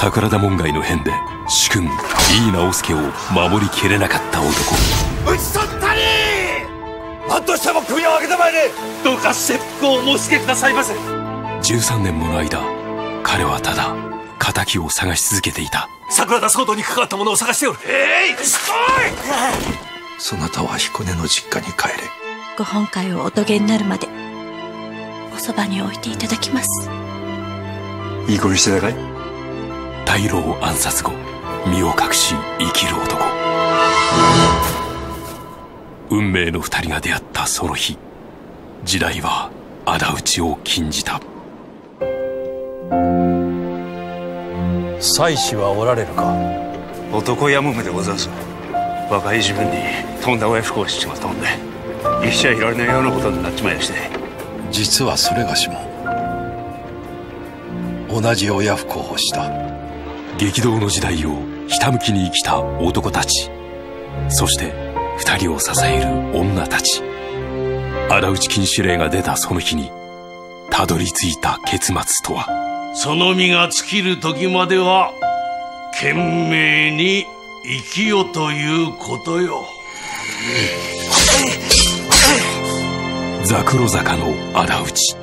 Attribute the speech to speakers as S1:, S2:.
S1: 桜田門外の変で主君井伊直輔を守りきれなかった男。
S2: 討ち取ったり！何としても首を上げたまえでどうか切腹をお申し付けくださいませ。
S1: 13年もの間彼はただ敵を探し続けていた。
S2: 桜田騒動に関わった者を探しておる。えいしこ
S3: い！そなたは彦根の実家に帰れ。
S4: ご本会をお遂げになるまでおそばに置いていただきます。
S3: いい子にしてたかい？
S1: 大老暗殺後身を隠し生きる男。運命の二人が出会ったその日時代は仇討ちを禁じた。
S5: 妻子はおられるか？
S6: 男やむめでございます。若い自分にとんだ親不幸しちまったもんで生きちゃいられないようなことになっちまいやして。
S5: 実はそれがしも同じ親不幸をした
S1: 激動の時代をひたむきに生きた男たち。そして二人を支える女たち。仇討ち禁止令が出たその日にたどり着いた結末とは。
S7: その身が尽きる時までは懸命に生きよということよ。
S1: ザクロ坂の仇討ち